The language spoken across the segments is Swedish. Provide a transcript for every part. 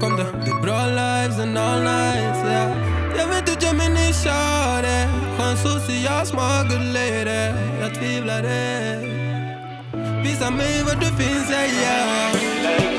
Kom då. Det är bra lives and all nights yeah. Jag vet du gör mig nischad? kör det Skön socias magelere Jag tvivlar Visa mig var du finns, yeah, yeah.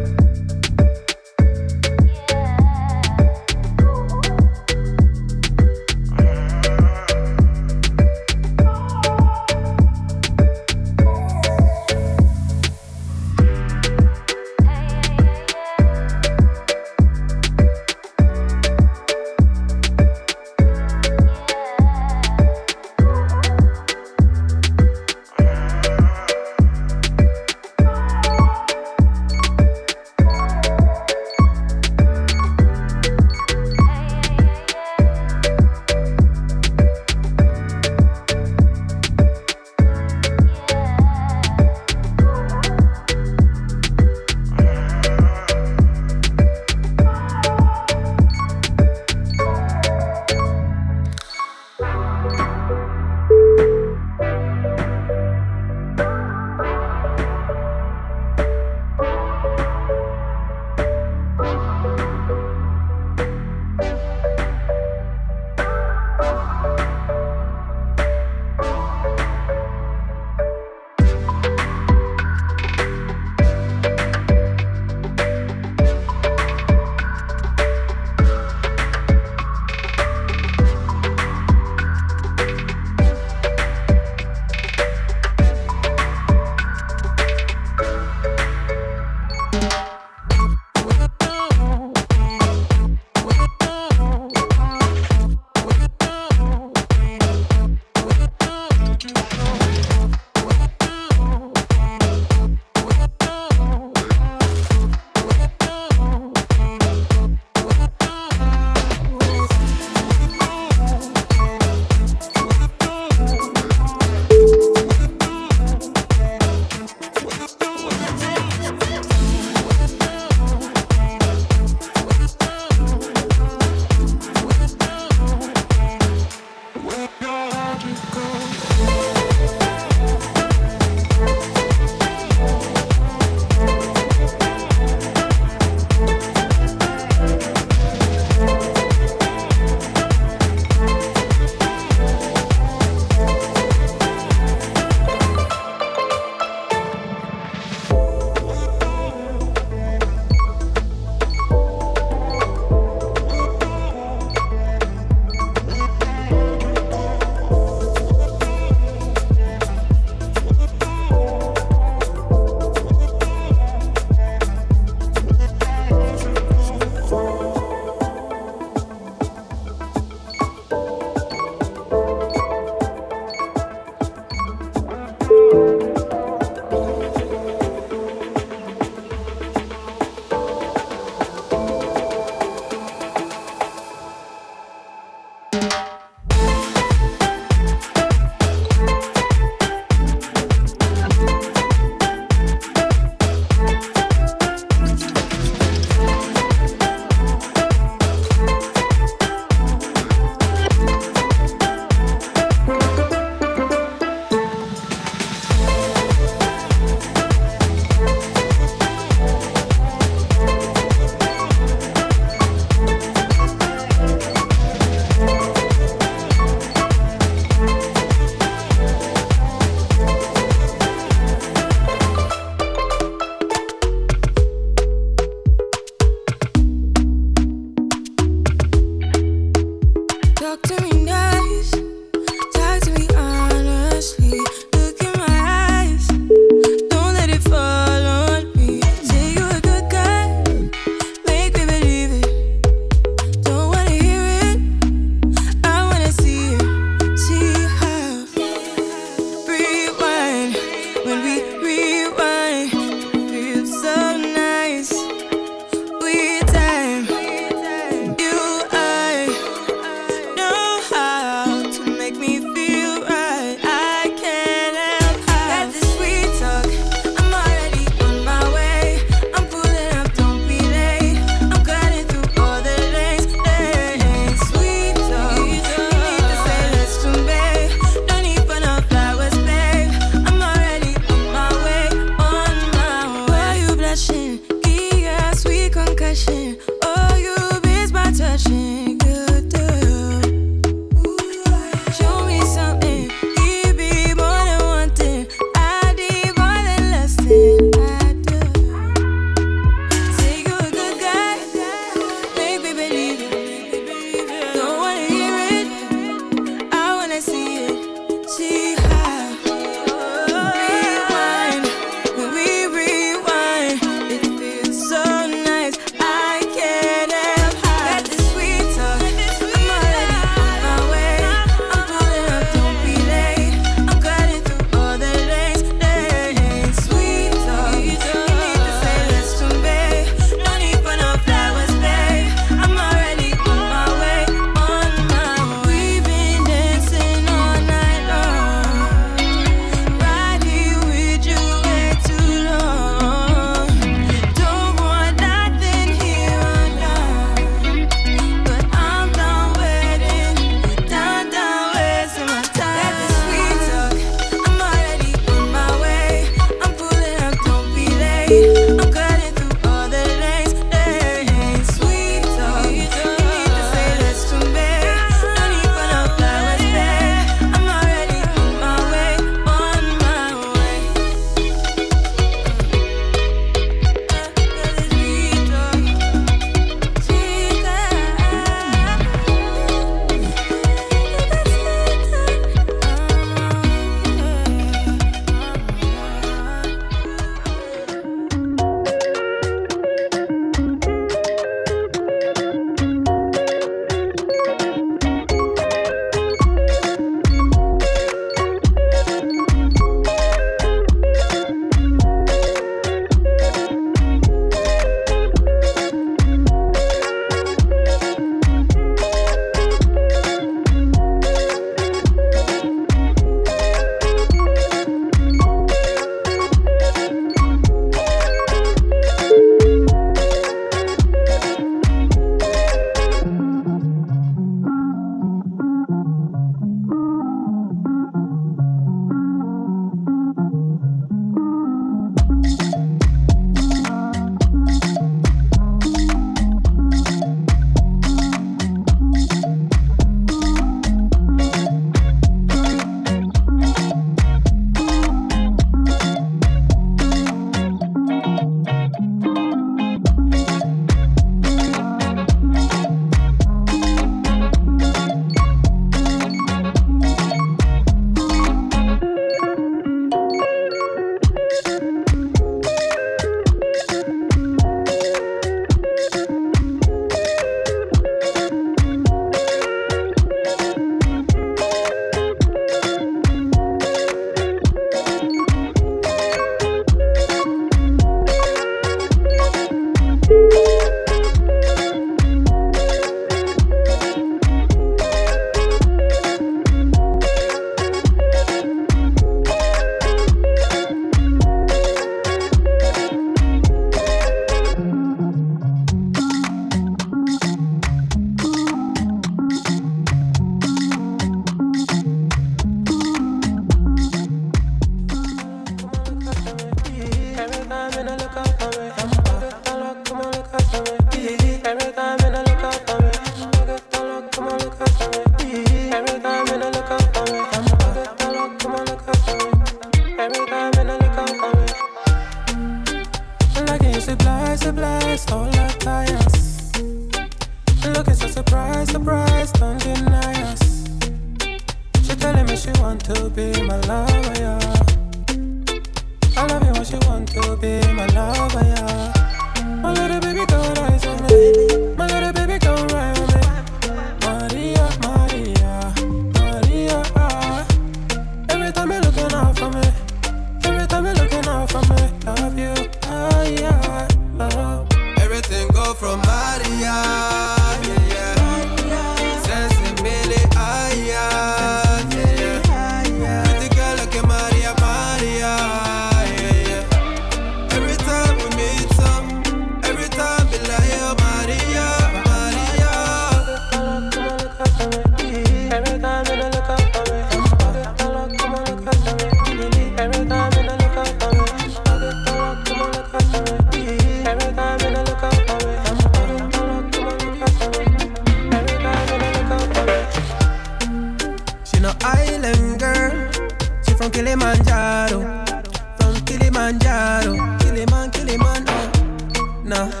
now.